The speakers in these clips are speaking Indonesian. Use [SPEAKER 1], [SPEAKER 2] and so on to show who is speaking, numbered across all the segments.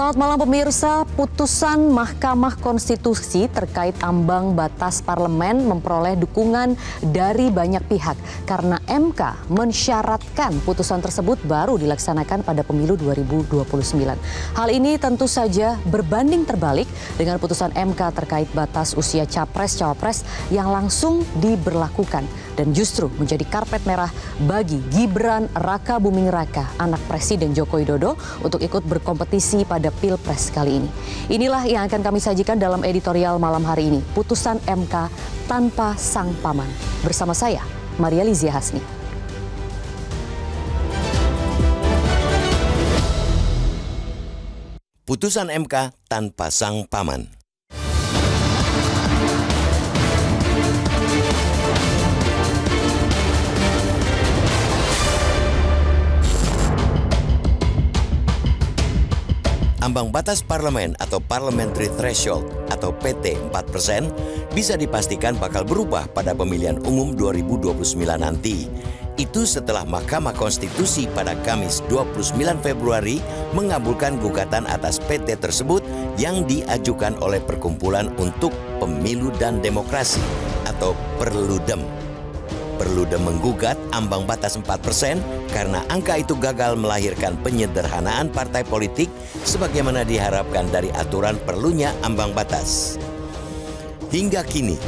[SPEAKER 1] Selamat malam pemirsa, putusan Mahkamah Konstitusi terkait ambang batas parlemen memperoleh dukungan dari banyak pihak karena MK mensyaratkan putusan tersebut baru dilaksanakan pada pemilu 2029. Hal ini tentu saja berbanding terbalik dengan putusan MK terkait batas usia capres-cawapres yang langsung diberlakukan dan justru menjadi karpet merah bagi Gibran Raka Buming Raka, anak Presiden Joko Widodo untuk ikut berkompetisi pada pada Pilpres kali ini. Inilah yang akan kami sajikan dalam editorial malam hari ini, putusan MK tanpa sang paman. Bersama saya, Maria Lizia Hasni.
[SPEAKER 2] Putusan MK tanpa sang paman. Ambang batas parlemen atau parliamentary threshold atau PT 4% bisa dipastikan bakal berubah pada pemilihan umum 2029 nanti. Itu setelah Mahkamah Konstitusi pada Kamis 29 Februari mengabulkan gugatan atas PT tersebut yang diajukan oleh Perkumpulan untuk Pemilu dan Demokrasi atau Perludem perlu menggugat ambang batas 4% karena angka itu gagal melahirkan penyederhanaan partai politik sebagaimana diharapkan dari aturan perlunya ambang batas. Hingga kini,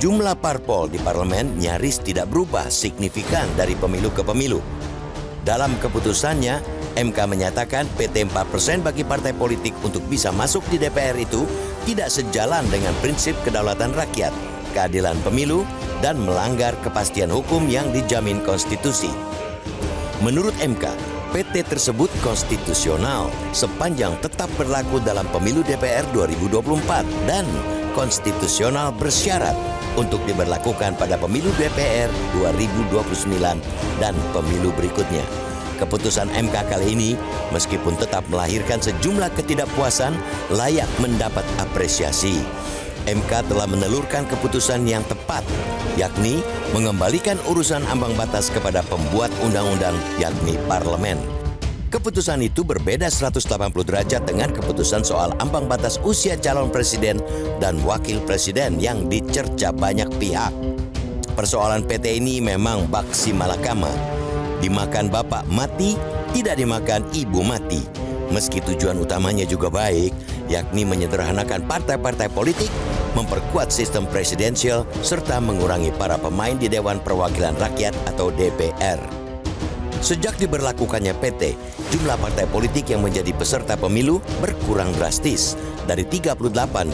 [SPEAKER 2] jumlah parpol di parlemen nyaris tidak berubah signifikan dari pemilu ke pemilu. Dalam keputusannya, MK menyatakan PT 4% bagi partai politik untuk bisa masuk di DPR itu tidak sejalan dengan prinsip kedaulatan rakyat, keadilan pemilu, dan melanggar kepastian hukum yang dijamin konstitusi. Menurut MK, PT tersebut konstitusional sepanjang tetap berlaku dalam pemilu DPR 2024 dan konstitusional bersyarat untuk diberlakukan pada pemilu DPR 2029 dan pemilu berikutnya. Keputusan MK kali ini, meskipun tetap melahirkan sejumlah ketidakpuasan, layak mendapat apresiasi. MK telah menelurkan keputusan yang tepat, yakni mengembalikan urusan ambang batas kepada pembuat undang-undang, yakni parlemen. Keputusan itu berbeda 180 derajat dengan keputusan soal ambang batas usia calon presiden dan wakil presiden yang dicerca banyak pihak. Persoalan PT ini memang baksi malakama. Dimakan bapak mati, tidak dimakan ibu mati. Meski tujuan utamanya juga baik, yakni menyederhanakan partai-partai politik memperkuat sistem presidensial, serta mengurangi para pemain di Dewan Perwakilan Rakyat atau DPR. Sejak diberlakukannya PT, jumlah partai politik yang menjadi peserta pemilu berkurang drastis dari 38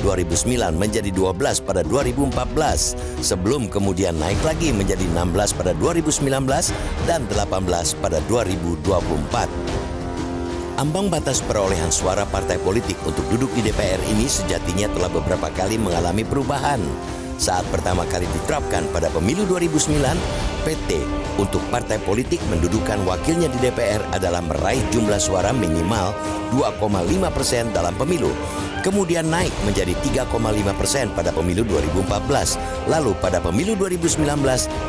[SPEAKER 2] 2009 menjadi 12 pada 2014 sebelum kemudian naik lagi menjadi 16 pada 2019 dan 18 pada 2024. Ambang batas perolehan suara partai politik untuk duduk di DPR ini sejatinya telah beberapa kali mengalami perubahan. Saat pertama kali diterapkan pada pemilu 2009, PT untuk partai politik mendudukan wakilnya di DPR adalah meraih jumlah suara minimal 2,5 persen dalam pemilu kemudian naik menjadi 3,5 persen pada pemilu 2014. Lalu pada pemilu 2019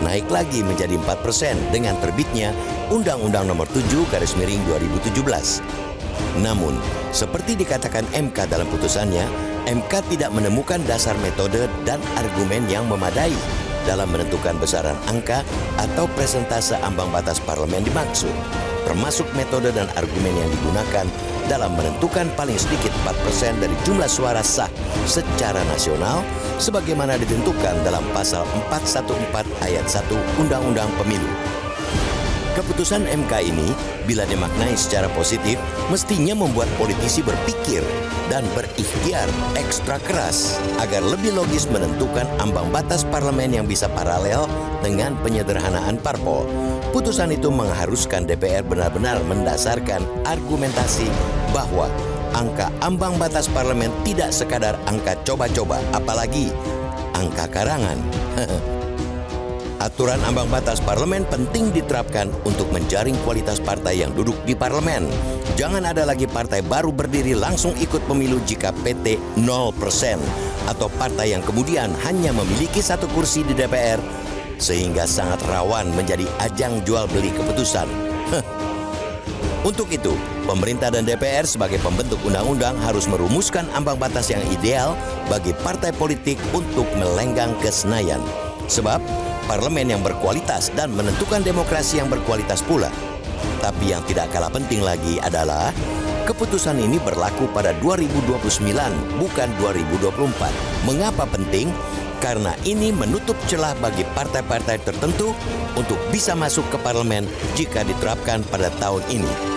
[SPEAKER 2] naik lagi menjadi 4 persen dengan terbitnya Undang-Undang Nomor 7 Garis Miring 2017. Namun, seperti dikatakan MK dalam putusannya, MK tidak menemukan dasar metode dan argumen yang memadai dalam menentukan besaran angka atau presentase ambang batas parlemen dimaksud, termasuk metode dan argumen yang digunakan dalam menentukan paling sedikit 4% dari jumlah suara sah secara nasional sebagaimana ditentukan dalam pasal 414 ayat 1 Undang-Undang Pemilu. Keputusan MK ini, bila dimaknai secara positif, mestinya membuat politisi berpikir dan berikhtiar ekstra keras agar lebih logis menentukan ambang batas parlemen yang bisa paralel dengan penyederhanaan parpol. Putusan itu mengharuskan DPR benar-benar mendasarkan argumentasi bahwa angka ambang batas parlemen tidak sekadar angka coba-coba, apalagi angka karangan. Aturan ambang batas parlemen penting diterapkan untuk menjaring kualitas partai yang duduk di parlemen. Jangan ada lagi partai baru berdiri langsung ikut pemilu jika PT 0% atau partai yang kemudian hanya memiliki satu kursi di DPR sehingga sangat rawan menjadi ajang jual beli keputusan. Untuk itu, pemerintah dan DPR sebagai pembentuk undang-undang harus merumuskan ambang batas yang ideal bagi partai politik untuk melenggang ke Senayan. Sebab parlemen yang berkualitas dan menentukan demokrasi yang berkualitas pula. Tapi yang tidak kalah penting lagi adalah keputusan ini berlaku pada 2029 bukan 2024. Mengapa penting? Karena ini menutup celah bagi partai-partai tertentu untuk bisa masuk ke parlemen jika diterapkan pada tahun ini.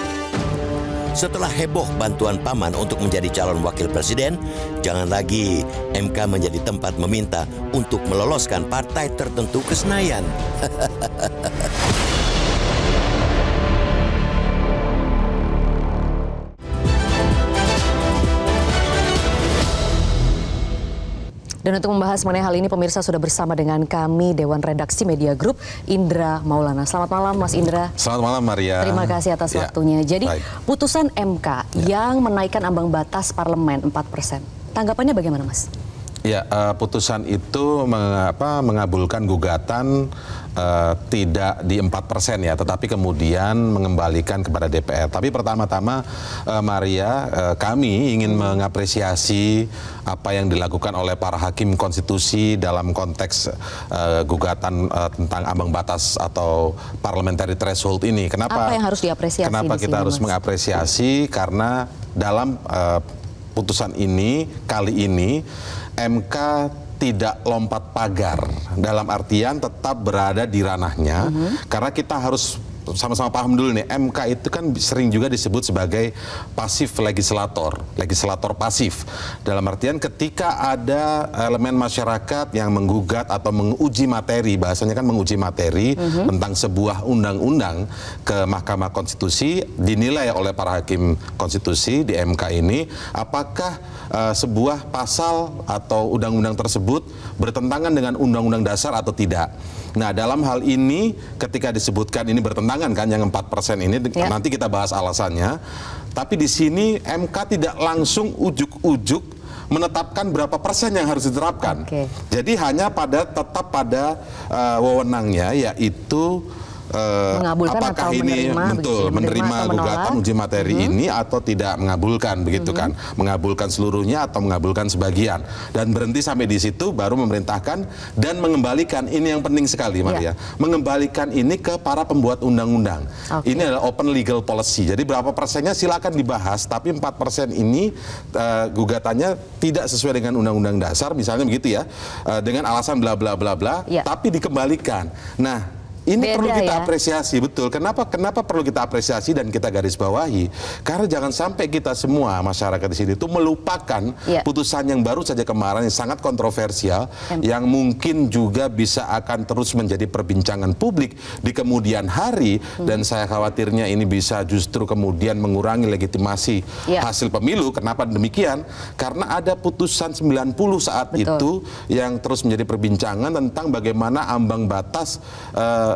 [SPEAKER 2] Setelah heboh bantuan paman untuk menjadi calon wakil presiden, jangan lagi MK menjadi tempat meminta untuk meloloskan partai tertentu ke Senayan.
[SPEAKER 1] Dan untuk membahas mengenai hal ini, pemirsa sudah bersama dengan kami Dewan Redaksi Media Group, Indra Maulana. Selamat malam, Mas Indra.
[SPEAKER 3] Selamat malam, Maria.
[SPEAKER 1] Terima kasih atas
[SPEAKER 3] ya.
[SPEAKER 1] waktunya. Jadi,
[SPEAKER 3] Baik.
[SPEAKER 1] putusan MK
[SPEAKER 3] Ya.
[SPEAKER 1] yang menaikkan ambang batas parlemen 4%. Tanggapannya bagaimana, Mas?
[SPEAKER 3] Ya, eh, putusan itu mengapa mengabulkan gugatan eh, tidak di 4% ya, tetapi kemudian mengembalikan kepada DPR. Tapi pertama-tama eh, Maria, eh, kami ingin mengapresiasi apa yang dilakukan oleh para hakim konstitusi dalam konteks eh, gugatan eh, tentang ambang batas atau parliamentary threshold ini. Kenapa?
[SPEAKER 1] Apa yang harus diapresiasi
[SPEAKER 3] Kenapa
[SPEAKER 1] di
[SPEAKER 3] kita
[SPEAKER 1] sini,
[SPEAKER 3] harus
[SPEAKER 1] Mas?
[SPEAKER 3] mengapresiasi? Karena dalam eh, putusan ini kali ini MK tidak lompat pagar. Dalam artian tetap berada di ranahnya. Karena kita harus sama-sama paham dulu nih MK itu kan sering juga disebut sebagai pasif legislator legislator pasif. Dalam artian ketika ada elemen masyarakat yang menggugat atau menguji materi bahasanya kan menguji materi tentang sebuah undang-undang ke Mahkamah Konstitusi dinilai oleh para hakim konstitusi di MK ini apakah eh, sebuah pasal atau undang-undang tersebut bertentangan dengan undang-undang dasar atau tidak. Nah, dalam hal ini ketika disebutkan ini bertentangan kan yang 4% ini
[SPEAKER 1] Ya.
[SPEAKER 3] nanti kita bahas alasannya. Tapi di sini MK tidak langsung ujuk-ujuk menetapkan berapa persen yang harus diterapkan.
[SPEAKER 1] Oke.
[SPEAKER 3] Jadi hanya pada tetap pada eh, wewenangnya yaitu eh,
[SPEAKER 1] Mengabulkan
[SPEAKER 3] apakah
[SPEAKER 1] atau
[SPEAKER 3] ini
[SPEAKER 1] menerima
[SPEAKER 3] betul
[SPEAKER 1] ya, menerima
[SPEAKER 3] menerima
[SPEAKER 1] atau menolak.
[SPEAKER 3] gugatan uji materi ini atau tidak mengabulkan begitu kan? Mengabulkan seluruhnya atau mengabulkan sebagian? Dan berhenti sampai di situ baru memerintahkan dan mengembalikan. Ini yang penting sekali Maria. Mengembalikan ini ke para pembuat undang-undang.
[SPEAKER 1] Oke.
[SPEAKER 3] ini adalah open legal policy. Jadi berapa persennya silakan dibahas tapi 4 persen ini eh, gugatannya tidak sesuai dengan undang-undang dasar misalnya begitu ya. Eh, dengan alasan bla bla bla bla
[SPEAKER 1] Ya.
[SPEAKER 3] tapi dikembalikan. Nah ini
[SPEAKER 1] Beda
[SPEAKER 3] perlu kita
[SPEAKER 1] ya.
[SPEAKER 3] apresiasi betul. Kenapa kenapa perlu kita apresiasi dan kita garis bawahi? Karena jangan sampai kita semua masyarakat di sini itu melupakan
[SPEAKER 1] Iya.
[SPEAKER 3] putusan yang baru saja kemarin yang sangat kontroversial
[SPEAKER 1] Em-
[SPEAKER 3] yang mungkin juga bisa akan terus menjadi perbincangan publik di kemudian hari
[SPEAKER 1] Hmm.
[SPEAKER 3] dan saya khawatirnya ini bisa justru kemudian mengurangi legitimasi
[SPEAKER 1] Iya.
[SPEAKER 3] hasil pemilu. Kenapa demikian? Karena ada putusan 90 saat
[SPEAKER 1] Betul.
[SPEAKER 3] itu yang terus menjadi perbincangan tentang bagaimana ambang batas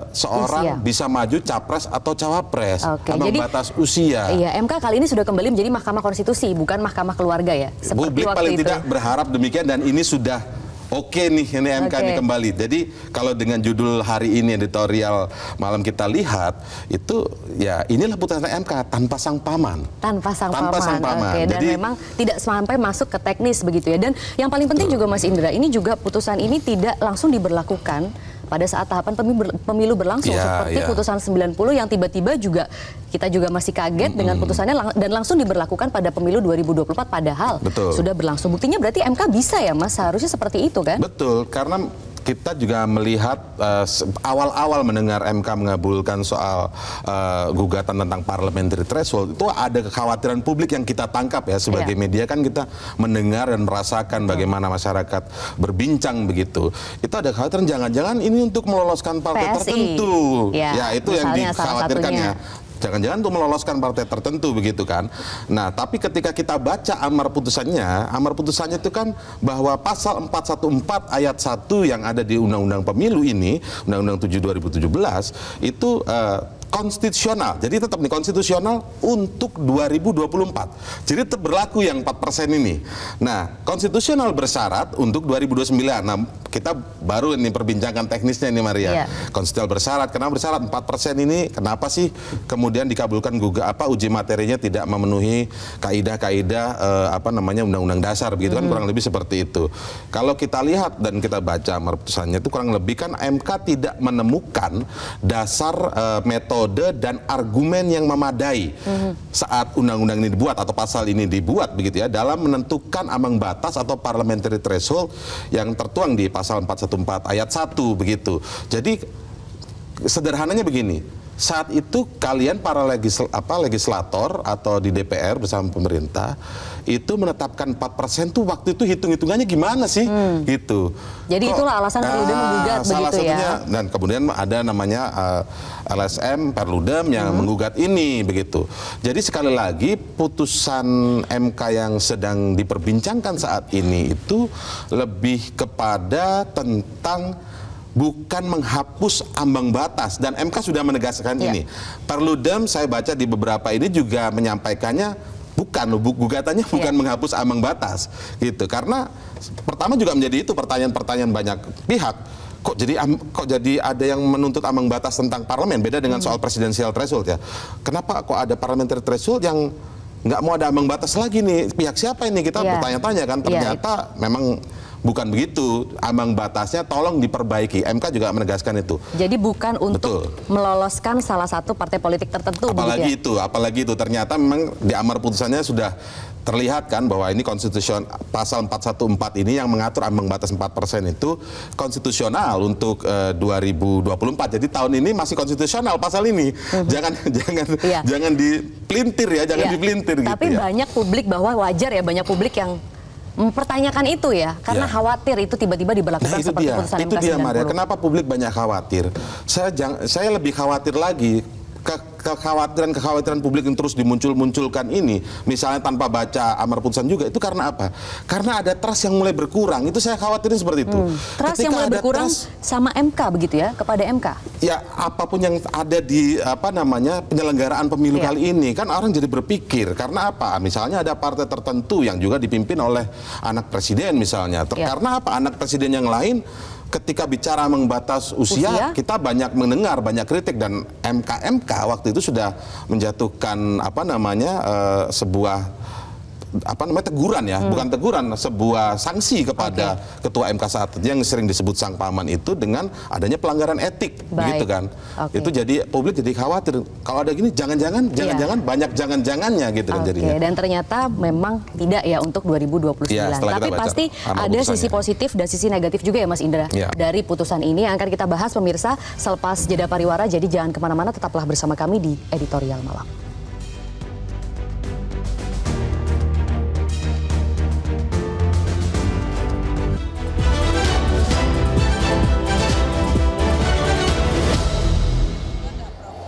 [SPEAKER 3] eh,
[SPEAKER 1] Usia.
[SPEAKER 3] seorang bisa maju capres atau cawapres. Ambang
[SPEAKER 1] jadi-
[SPEAKER 3] batas usia.
[SPEAKER 1] Iya, MK kali ini sudah kembali menjadi Mahkamah Konstitusi, bukan Mahkamah Keluarga ya, seperti
[SPEAKER 3] Publik paling
[SPEAKER 1] itu.
[SPEAKER 3] tidak berharap demikian dan ini sudah oke nih ini MK
[SPEAKER 1] Oke.
[SPEAKER 3] ini kembali. Jadi kalau dengan judul hari ini editorial malam kita lihat itu ya inilah putusan MK tanpa sang paman.
[SPEAKER 1] tanpa sang
[SPEAKER 3] Tanpa
[SPEAKER 1] paman.
[SPEAKER 3] sang paman.
[SPEAKER 1] Oke, dan
[SPEAKER 3] Jadi-
[SPEAKER 1] memang tidak sampai masuk ke teknis begitu ya. Dan yang paling penting juga Mas Indra, ini juga putusan ini tidak langsung diberlakukan pada saat tahapan pemilu, ber- pemilu berlangsung
[SPEAKER 3] Ya,
[SPEAKER 1] seperti
[SPEAKER 3] ya.
[SPEAKER 1] putusan 90 yang tiba-tiba juga kita juga masih kaget dengan putusannya lang- dan langsung diberlakukan pada pemilu 2024 padahal
[SPEAKER 3] Betul.
[SPEAKER 1] sudah berlangsung. Buktinya berarti MK bisa ya Mas, seharusnya seperti itu kan?
[SPEAKER 3] Betul, karena kita juga melihat eh, awal-awal mendengar MK mengabulkan soal eh, gugatan tentang parliamentary threshold itu ada kekhawatiran publik yang kita tangkap ya sebagai
[SPEAKER 1] Iya.
[SPEAKER 3] media kan kita mendengar dan merasakan bagaimana masyarakat berbincang begitu. Itu ada kekhawatiran jangan-jangan ini untuk meloloskan partai
[SPEAKER 1] PSI.
[SPEAKER 3] tertentu.
[SPEAKER 1] Ya,
[SPEAKER 3] itu yang
[SPEAKER 1] misalnya salah
[SPEAKER 3] dikhawatirkan
[SPEAKER 1] satunya.
[SPEAKER 3] ya. Jangan-jangan untuk meloloskan partai tertentu begitu kan. Nah, tapi ketika kita baca amar putusannya, amar putusannya itu kan bahwa pasal 414 ayat 1 yang ada di Undang-Undang Pemilu ini, Undang-Undang 7 2017 itu eh, konstitusional. Jadi tetap nih konstitusional untuk 2024. Jadi tetap berlaku yang 4% ini. Nah, konstitusional bersyarat untuk 2029. Nah, kita baru ini perbincangan teknisnya ini Maria.
[SPEAKER 1] Iya.
[SPEAKER 3] Konstitusional bersyarat, kenapa bersyarat 4% ini kenapa sih kemudian dikabulkan juga apa uji materinya tidak memenuhi kaidah-kaidah eh, apa namanya undang-undang dasar begitu kan kurang lebih seperti itu. Kalau kita lihat dan kita baca putusannya itu kurang lebih kan MK tidak menemukan dasar eh, metode dan argumen yang memadai saat undang-undang ini dibuat atau pasal ini dibuat begitu ya dalam menentukan ambang batas atau parliamentary threshold yang tertuang di pasal 414 ayat 1 begitu. Jadi sederhananya begini, saat itu kalian para legisl apa, legislator atau di DPR bersama pemerintah itu menetapkan 4% tuh waktu itu hitung-hitungannya gimana sih gitu.
[SPEAKER 1] Jadi itulah alasan Perludem menggugat
[SPEAKER 3] salah
[SPEAKER 1] begitu ya?
[SPEAKER 3] satunya dan kemudian ada namanya uh, LSM Perludem yang menggugat ini begitu. Jadi sekali lagi putusan MK yang sedang diperbincangkan saat ini itu lebih kepada tentang bukan menghapus ambang batas dan MK sudah menegaskan
[SPEAKER 1] Iya.
[SPEAKER 3] ini. Perludem saya baca di beberapa ini juga menyampaikannya bukan loh, gugatannya
[SPEAKER 1] Iya.
[SPEAKER 3] bukan menghapus ambang batas gitu. Karena pertama juga menjadi itu pertanyaan-pertanyaan banyak pihak. Kok jadi am- kok jadi ada yang menuntut ambang batas tentang parlemen beda dengan
[SPEAKER 1] Hmm.
[SPEAKER 3] soal presidensial threshold ya. Kenapa kok ada parliamentary threshold yang nggak mau ada ambang batas lagi nih? Pihak siapa ini? Kita
[SPEAKER 1] Iya.
[SPEAKER 3] bertanya-tanya kan
[SPEAKER 1] Iya,
[SPEAKER 3] ternyata memang bukan begitu. Ambang batasnya tolong diperbaiki. MK juga menegaskan itu.
[SPEAKER 1] Jadi bukan untuk
[SPEAKER 3] Betul.
[SPEAKER 1] meloloskan salah satu partai politik tertentu
[SPEAKER 3] apalagi
[SPEAKER 1] ya?
[SPEAKER 3] itu apalagi itu ternyata memang di amar putusannya sudah terlihat kan bahwa ini konstitusion pasal 414 ini yang mengatur ambang batas 4% itu konstitusional untuk eh, 2024. Jadi tahun ini masih konstitusional pasal ini. Jangan jangan
[SPEAKER 1] Mhm. Iya.
[SPEAKER 3] jangan dipelintir ya, jangan
[SPEAKER 1] Iya.
[SPEAKER 3] dipelintir
[SPEAKER 1] Tapi
[SPEAKER 3] gitu ya.
[SPEAKER 1] banyak publik bahwa wajar ya banyak publik yang mempertanyakan itu ya karena
[SPEAKER 3] Ya.
[SPEAKER 1] khawatir itu tiba-tiba diberlakukan
[SPEAKER 3] Nah itu
[SPEAKER 1] seperti
[SPEAKER 3] dia,
[SPEAKER 1] putusan
[SPEAKER 3] itu
[SPEAKER 1] MK
[SPEAKER 3] dia
[SPEAKER 1] 90.
[SPEAKER 3] Maria. Kenapa publik banyak khawatir? Saya jang, saya lebih khawatir lagi ke- kekhawatiran-kekhawatiran publik yang terus dimuncul-munculkan ini, misalnya tanpa baca amar putusan juga, itu karena apa? Karena ada trust yang mulai berkurang. Itu saya khawatirin seperti itu.
[SPEAKER 1] Hmm. Trust yang
[SPEAKER 3] Ketika
[SPEAKER 1] mulai
[SPEAKER 3] ada
[SPEAKER 1] berkurang
[SPEAKER 3] trust,
[SPEAKER 1] sama MK begitu ya kepada MK.
[SPEAKER 3] ya apa pun yang ada di apa namanya penyelenggaraan pemilu
[SPEAKER 1] Iya.
[SPEAKER 3] kali ini kan orang jadi berpikir karena apa misalnya ada partai tertentu yang juga dipimpin oleh anak presiden misalnya Ter-
[SPEAKER 1] Iya.
[SPEAKER 3] karena apa anak presiden yang lain ketika bicara membatas usia,
[SPEAKER 1] Usia?
[SPEAKER 3] kita banyak mendengar banyak kritik dan MK-MK waktu itu sudah menjatuhkan apa namanya eh, sebuah apa namanya teguran ya,
[SPEAKER 1] Hmm.
[SPEAKER 3] bukan teguran, sebuah sanksi kepada ketua MK saat itu yang sering disebut sang paman itu dengan adanya pelanggaran etik,
[SPEAKER 1] Baik.
[SPEAKER 3] begitu kan?
[SPEAKER 1] Oke.
[SPEAKER 3] Itu jadi publik jadi khawatir kalau ada gini jangan-jangan, jangan-jangan banyak jangan-jangannya gitu kan
[SPEAKER 1] Iya. Oke,
[SPEAKER 3] jadinya.
[SPEAKER 1] dan ternyata memang tidak ya untuk 2029.
[SPEAKER 3] Iya, setelah kita
[SPEAKER 1] Tapi
[SPEAKER 3] baca
[SPEAKER 1] pasti ada
[SPEAKER 3] putusannya.
[SPEAKER 1] sisi positif dan sisi negatif juga ya Mas Indra
[SPEAKER 3] Iya.
[SPEAKER 1] dari putusan ini yang akan kita bahas pemirsa selepas jeda pariwara. Jadi jangan ke mana-mana, tetaplah bersama kami di editorial malam.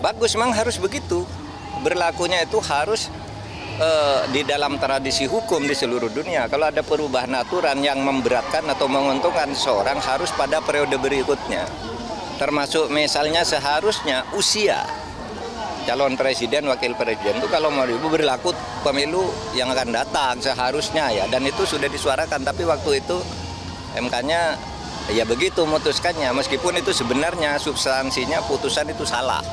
[SPEAKER 4] Bagus, memang harus begitu. Berlakunya itu harus eh, di dalam tradisi hukum di seluruh dunia. Kalau ada perubahan aturan yang memberatkan atau menguntungkan seseorang harus pada periode berikutnya. Termasuk misalnya seharusnya usia calon presiden, wakil presiden itu kalau mau diubah berlaku pemilu yang akan datang seharusnya ya. Dan itu sudah disuarakan, tapi waktu itu MK-nya ya begitu memutuskannya. Meskipun itu sebenarnya substansinya putusan itu salah.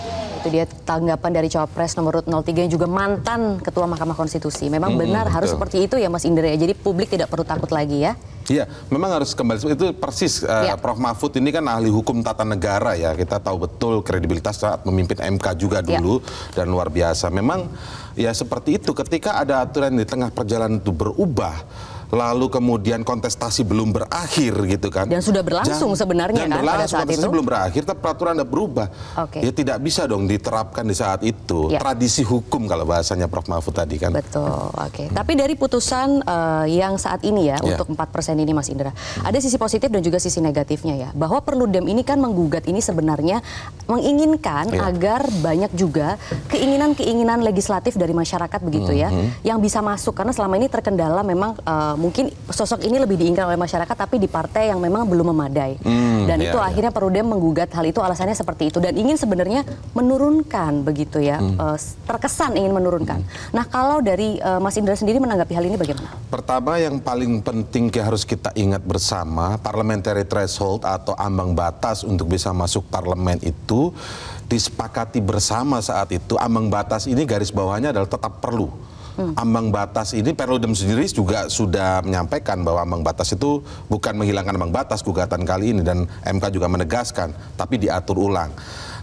[SPEAKER 1] Itu dia tanggapan dari cawapres nomor urut 03 yang juga mantan ketua Mahkamah Konstitusi. Memang benar harus
[SPEAKER 3] betul.
[SPEAKER 1] seperti itu ya Mas Indra ya. Jadi publik tidak perlu takut lagi ya.
[SPEAKER 3] Iya, memang harus kembali itu persis eh,
[SPEAKER 1] Iya.
[SPEAKER 3] Prof Mahfud ini kan ahli hukum tata negara ya. Kita tahu betul kredibilitas saat memimpin MK juga
[SPEAKER 1] Iya.
[SPEAKER 3] dulu dan luar biasa. Memang ya seperti itu ketika ada aturan di tengah perjalanan itu berubah lalu kemudian kontestasi belum berakhir gitu kan.
[SPEAKER 1] Dan sudah berlangsung sebenarnya
[SPEAKER 3] dan
[SPEAKER 1] kan pada
[SPEAKER 3] berlangsung,
[SPEAKER 1] saat
[SPEAKER 3] kontestasi
[SPEAKER 1] itu.
[SPEAKER 3] belum berakhir tapi peraturan udah berubah.
[SPEAKER 1] Oke.
[SPEAKER 3] Ya tidak bisa dong diterapkan di saat itu.
[SPEAKER 1] Ya.
[SPEAKER 3] Tradisi hukum kalau bahasanya Prof Mahfud tadi kan.
[SPEAKER 1] Betul, oke. Tapi dari putusan eh, yang saat ini ya
[SPEAKER 3] Iya.
[SPEAKER 1] untuk 4% ini Mas Indra, ada sisi positif dan juga sisi negatifnya ya. Bahwa Perludem ini kan menggugat ini sebenarnya menginginkan
[SPEAKER 3] Iya.
[SPEAKER 1] agar banyak juga keinginan-keinginan legislatif dari masyarakat begitu ya
[SPEAKER 3] Mhm.
[SPEAKER 1] yang bisa masuk karena selama ini terkendala memang eh, mungkin sosok ini lebih diinginkan oleh masyarakat tapi di partai yang memang belum memadai.
[SPEAKER 3] Hmm,
[SPEAKER 1] dan
[SPEAKER 3] iya,
[SPEAKER 1] itu
[SPEAKER 3] iya.
[SPEAKER 1] akhirnya Perudem menggugat hal itu alasannya seperti itu dan ingin sebenarnya menurunkan begitu ya.
[SPEAKER 3] Hmm.
[SPEAKER 1] Eh, terkesan ingin menurunkan. Nah, kalau dari eh, Mas Indra sendiri menanggapi hal ini bagaimana?
[SPEAKER 3] Pertama yang paling penting yang harus kita ingat bersama, parliamentary threshold atau ambang batas untuk bisa masuk parlemen itu disepakati bersama saat itu. Ambang batas ini garis bawahnya adalah tetap perlu. Ambang batas ini Perludem sendiri juga sudah menyampaikan bahwa ambang batas itu bukan menghilangkan ambang batas gugatan kali ini dan MK juga menegaskan, tapi diatur ulang.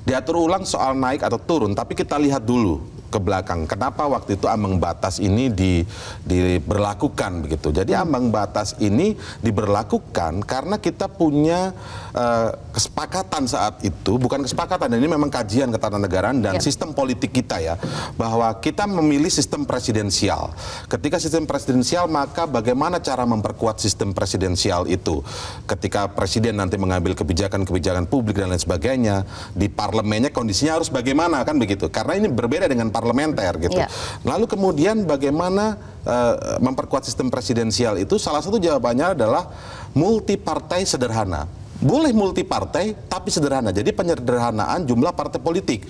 [SPEAKER 3] Diatur ulang soal naik atau turun, tapi kita lihat dulu ke belakang. Kenapa waktu itu ambang batas ini di, diberlakukan begitu? Jadi ambang batas ini diberlakukan karena kita punya eh, kesepakatan saat itu, bukan kesepakatan, ini memang kajian ketatanegaraan dan
[SPEAKER 1] Yap.
[SPEAKER 3] sistem politik kita ya, bahwa kita memilih sistem presidensial. Ketika sistem presidensial maka bagaimana cara memperkuat sistem presidensial itu? Ketika presiden nanti mengambil kebijakan-kebijakan publik dan lain sebagainya di parlemennya kondisinya harus bagaimana kan begitu? Karena ini berbeda dengan parlementer gitu.
[SPEAKER 1] Iya.
[SPEAKER 3] Lalu kemudian bagaimana eh, memperkuat sistem presidensial itu? Salah satu jawabannya adalah multi partai sederhana. Boleh multi partai tapi sederhana. Jadi penyederhanaan jumlah partai politik.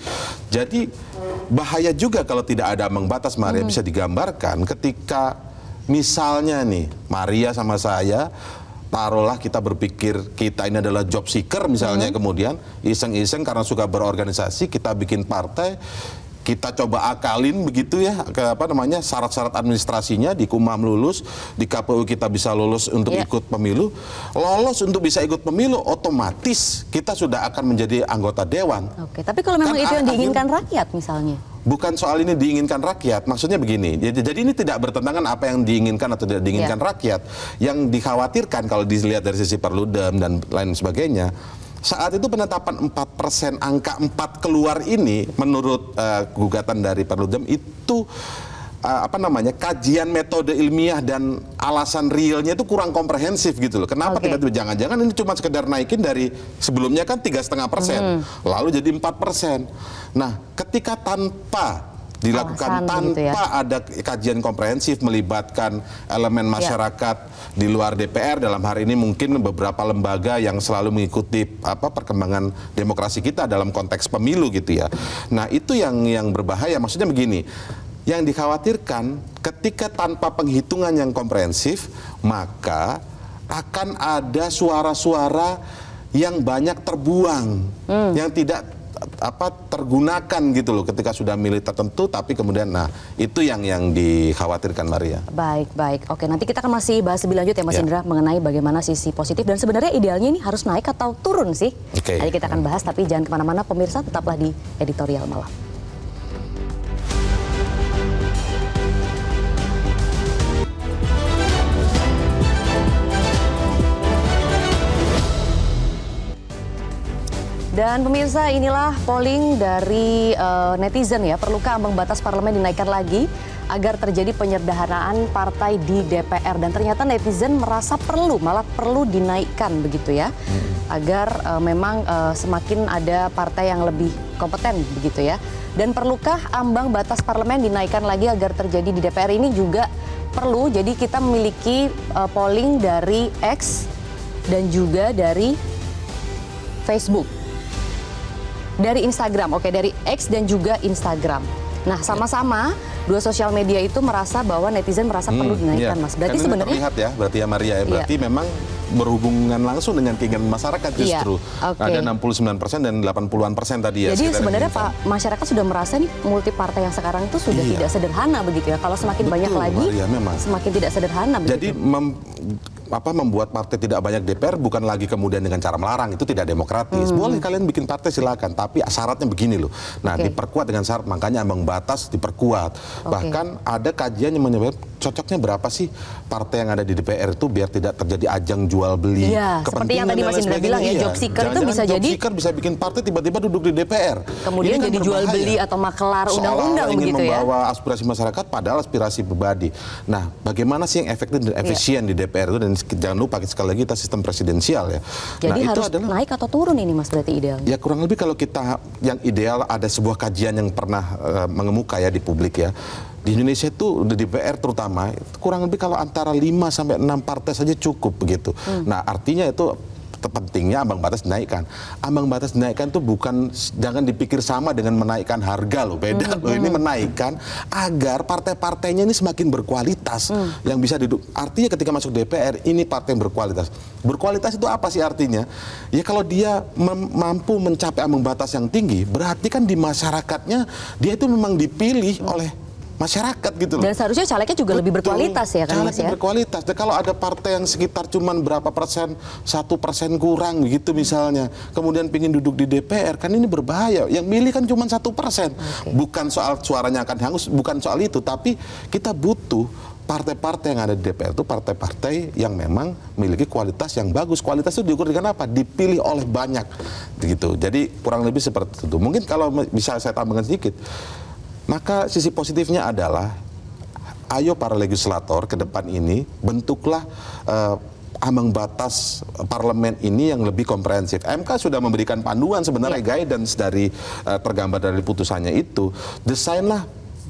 [SPEAKER 3] Jadi bahaya juga kalau tidak ada ambang batas Maria bisa digambarkan ketika misalnya nih Maria sama saya taruhlah kita berpikir kita ini adalah job seeker misalnya kemudian iseng-iseng karena suka berorganisasi kita bikin partai kita coba akalin begitu ya ke apa namanya syarat-syarat administrasinya di Kumham lulus di KPU kita bisa lulus untuk
[SPEAKER 1] Iya.
[SPEAKER 3] ikut pemilu lolos untuk bisa ikut pemilu otomatis kita sudah akan menjadi anggota dewan
[SPEAKER 1] Oke, tapi kalau memang
[SPEAKER 3] Kan
[SPEAKER 1] itu yang
[SPEAKER 3] akhir-
[SPEAKER 1] diinginkan rakyat misalnya.
[SPEAKER 3] Bukan soal ini diinginkan rakyat, maksudnya begini. Jadi, jadi ini tidak bertentangan apa yang diinginkan atau tidak diinginkan
[SPEAKER 1] Ya.
[SPEAKER 3] rakyat. Yang dikhawatirkan kalau dilihat dari sisi perludem dan lain sebagainya, saat itu penetapan 4% angka 4 keluar ini menurut eh, gugatan dari perludem itu eh, apa namanya kajian metode ilmiah dan alasan realnya itu kurang komprehensif gitu loh. Kenapa tiba-tiba jangan-jangan ini cuma sekedar naikin dari sebelumnya kan tiga setengah persen, lalu jadi 4 persen. Nah, ketika tanpa dilakukan
[SPEAKER 1] Alasan ya.
[SPEAKER 3] tanpa ada kajian komprehensif melibatkan elemen masyarakat di luar DPR dalam hari ini mungkin beberapa lembaga yang selalu mengikuti apa perkembangan demokrasi kita dalam konteks pemilu gitu ya. Nah, itu yang yang berbahaya maksudnya begini. Yang dikhawatirkan ketika tanpa penghitungan yang komprehensif maka akan ada suara-suara yang banyak terbuang yang tidak apa tergunakan gitu loh ketika sudah milih tertentu tapi kemudian nah itu yang yang dikhawatirkan Maria.
[SPEAKER 1] Baik, baik. Oke, nanti kita akan masih bahas lebih lanjut ya Mas
[SPEAKER 3] Ya.
[SPEAKER 1] Indra mengenai bagaimana sisi positif dan sebenarnya idealnya ini harus naik atau turun sih.
[SPEAKER 3] Oke.
[SPEAKER 1] Nanti kita akan bahas, tapi jangan ke mana-mana pemirsa tetaplah di editorial malam. Dan pemirsa inilah polling dari eh, netizen ya. Perlukah ambang batas parlemen dinaikkan lagi agar terjadi penyederhanaan partai di DPR dan ternyata netizen merasa perlu malah perlu dinaikkan begitu ya. Agar eh, memang eh, semakin ada partai yang lebih kompeten begitu ya. Dan perlukah ambang batas parlemen dinaikkan lagi agar terjadi di DPR ini juga perlu. Jadi kita memiliki eh, polling dari X dan juga dari Facebook dari Instagram, oke dari X dan juga Instagram. Nah sama-sama dua sosial media itu merasa bahwa netizen merasa perlu
[SPEAKER 3] Hmm,
[SPEAKER 1] dinaikkan,
[SPEAKER 3] iya.
[SPEAKER 1] mas. Berarti sebenarnya
[SPEAKER 3] terlihat ya, berarti ya Maria ya, berarti memang berhubungan langsung dengan keinginan masyarakat
[SPEAKER 1] Iya,
[SPEAKER 3] justru.
[SPEAKER 1] oke.
[SPEAKER 3] Ada 69% dan 80-an persen tadi ya.
[SPEAKER 1] Jadi sebenarnya. Pak masyarakat sudah merasa nih multi partai yang sekarang itu sudah
[SPEAKER 3] Iya.
[SPEAKER 1] tidak sederhana begitu ya. Kalau semakin
[SPEAKER 3] Betul,
[SPEAKER 1] banyak lagi,
[SPEAKER 3] Maria, memang.
[SPEAKER 1] semakin tidak sederhana begitu.
[SPEAKER 3] Jadi mem- apa membuat partai tidak banyak DPR bukan lagi kemudian dengan cara melarang itu tidak demokratis. Boleh kalian bikin partai silakan, tapi syaratnya begini loh. Nah,
[SPEAKER 1] Oke.
[SPEAKER 3] diperkuat dengan syarat makanya ambang batas diperkuat. Bahkan ada kajian yang menyebut cocoknya berapa sih partai yang ada di DPR itu biar tidak terjadi ajang jual beli
[SPEAKER 1] Iya, seperti yang tadi Mas Indra bilang ya,
[SPEAKER 3] Iya.
[SPEAKER 1] job seeker itu bisa
[SPEAKER 3] job
[SPEAKER 1] jadi-
[SPEAKER 3] seeker bisa bikin partai tiba-tiba duduk di DPR.
[SPEAKER 1] Kemudian
[SPEAKER 3] kan
[SPEAKER 1] jadi jual beli atau makelar undang-undang
[SPEAKER 3] ingin
[SPEAKER 1] begitu ya.
[SPEAKER 3] membawa aspirasi masyarakat padahal aspirasi pribadi. Nah, bagaimana sih yang efektif dan efisien di DPR itu dan jangan lupa sekali lagi kita sistem presidensial ya.
[SPEAKER 1] Jadi
[SPEAKER 3] nah,
[SPEAKER 1] harus
[SPEAKER 3] itu adalah
[SPEAKER 1] naik atau turun ini mas berarti idealnya.
[SPEAKER 3] Ya kurang lebih kalau kita yang ideal ada sebuah kajian yang pernah eh, mengemuka ya di publik ya. di Indonesia itu di DPR terutama kurang lebih kalau antara 5 sampai 6 partai saja cukup begitu. Nah, artinya itu pentingnya ambang batas dinaikkan. Ambang batas dinaikkan itu bukan jangan dipikir sama dengan menaikkan harga loh, beda loh. Ini menaikkan agar partai-partainya ini semakin berkualitas yang bisa duduk. Artinya ketika masuk DPR ini partai yang berkualitas. Berkualitas itu apa sih artinya? Ya kalau dia mampu mencapai ambang batas yang tinggi, berarti kan di masyarakatnya dia itu memang dipilih oleh masyarakat gitu loh.
[SPEAKER 1] Dan seharusnya calegnya juga lebih
[SPEAKER 3] Betul.
[SPEAKER 1] berkualitas ya kan Mas
[SPEAKER 3] Calegnya
[SPEAKER 1] ya?
[SPEAKER 3] berkualitas. Dan kalau ada partai yang sekitar cuman berapa persen, satu persen kurang gitu misalnya, kemudian pingin duduk di DPR, kan ini berbahaya. Yang milih kan cuma satu persen. Bukan soal suaranya akan hangus, bukan soal itu, tapi kita butuh partai-partai yang ada di DPR itu partai-partai yang memang memiliki kualitas yang bagus. Kualitas itu diukur dengan apa? Dipilih oleh banyak, gitu. Jadi kurang lebih seperti itu. Mungkin kalau bisa saya tambahkan sedikit, maka sisi positifnya adalah ayo para legislator ke depan ini bentuklah eh, ambang batas parlemen ini yang lebih komprehensif. MK sudah memberikan panduan sebenarnya guidance dari eh, tergambar dari putusannya itu. Desainlah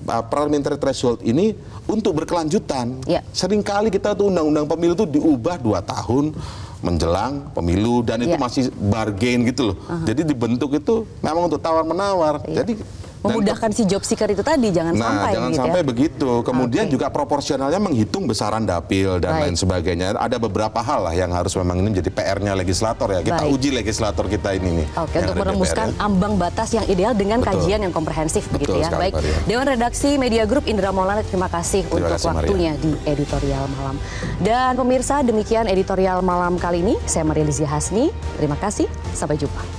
[SPEAKER 3] uh, parliamentary threshold ini untuk berkelanjutan.
[SPEAKER 1] Ya.
[SPEAKER 3] Seringkali kita tuh undang-undang pemilu itu diubah dua tahun menjelang pemilu dan itu
[SPEAKER 1] Ya.
[SPEAKER 3] masih bargain gitu loh. Jadi dibentuk itu memang untuk tawar menawar.
[SPEAKER 1] Iya.
[SPEAKER 3] Jadi
[SPEAKER 1] Memudahkan si job seeker itu tadi jangan
[SPEAKER 3] Nah,
[SPEAKER 1] sampai
[SPEAKER 3] jangan
[SPEAKER 1] begitu
[SPEAKER 3] sampai
[SPEAKER 1] ya.
[SPEAKER 3] begitu. Kemudian
[SPEAKER 1] Oke.
[SPEAKER 3] juga proporsionalnya menghitung besaran dapil dan
[SPEAKER 1] Baik.
[SPEAKER 3] lain sebagainya. Ada beberapa hal lah yang harus memang ini menjadi PR-nya legislator ya. Kita
[SPEAKER 1] Baik.
[SPEAKER 3] uji legislator kita ini nih.
[SPEAKER 1] Oke,
[SPEAKER 3] yang
[SPEAKER 1] untuk merumuskan
[SPEAKER 3] ya.
[SPEAKER 1] ambang batas yang ideal dengan
[SPEAKER 3] Betul.
[SPEAKER 1] kajian yang komprehensif begitu
[SPEAKER 3] Betul
[SPEAKER 1] ya.
[SPEAKER 3] sekali,
[SPEAKER 1] Baik,
[SPEAKER 3] Maria.
[SPEAKER 1] Dewan Redaksi Media Group Indra Maulana terima kasih
[SPEAKER 3] Terima
[SPEAKER 1] untuk
[SPEAKER 3] kasih, Maria.
[SPEAKER 1] waktunya di editorial malam. Dan pemirsa, demikian editorial malam kali ini. Saya Maria Lizia Hasni. Terima kasih. Sampai jumpa.